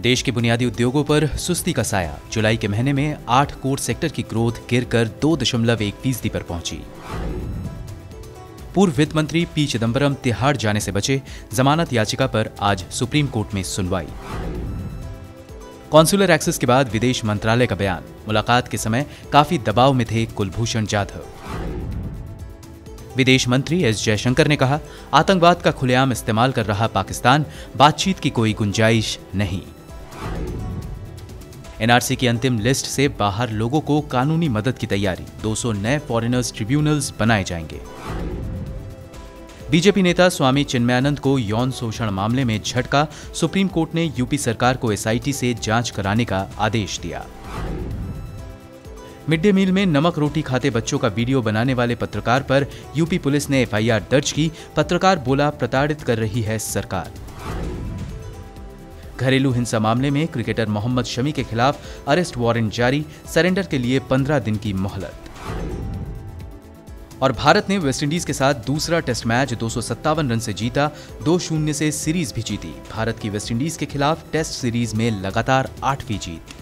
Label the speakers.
Speaker 1: देश के बुनियादी उद्योगों पर सुस्ती का साया। जुलाई के महीने में आठ कोर सेक्टर की ग्रोथ गिरकर दो दशमलव एक फ़ीसदी पर पहुँची। पूर्व वित्त मंत्री पी चिदम्बरम तिहाड़ जाने से बचे जमानत याचिका पर आज सुप्रीम कोर्ट में सुनवाई। कॉन्सुलर एक्सेस के बाद विदेश मंत्रालय का बयान। मुलाकात के समय काफ़ी दबाव में थे कुलभूषण जाधव। विदेश मंत्री एस जयशंकर ने कहा, आतंकवाद का खुलेआम इस्तेमाल कर रहा पाकिस्तान, बातचीत की कोई गुंजाइश नहीं। एनआरसी की अंतिम लिस्ट से बाहर लोगों को कानूनी मदद की तैयारी। 200 नए फॉरेनर्स ट्रिब्यूनल्स बनाए जाएँगे। बीजेपी नेता स्वामी चिन्मयानंद को यौन शोषण मामले में झटका, सुप्रीम कोर्ट ने यूपी सरकार को एसआईटी से जाँच कराने का आदेश दिया। मिड डे मील में नमक रोटी खाते बच्चों का वीडियो बनाने वाले पत्रकार पर यूपी पुलिस ने एफआईआर दर्ज की, पत्रकार बोला, प्रताड़ित कर रही है सरकार। घरेलू हिंसा मामले में क्रिकेटर मोहम्मद शमी के खिलाफ अरेस्ट वारंट जारी, सरेंडर के लिए 15 दिन की मोहलत। और भारत ने वेस्टइंडीज के साथ दूसरा टेस्ट मैच दो सौ सत्तावन रन से जीता, दो शून्य से सीरीज़ भी जीती। भारत की वेस्टइंडीज के खिलाफ टेस्ट सीरीज़ में लगातार आठवीं जीत।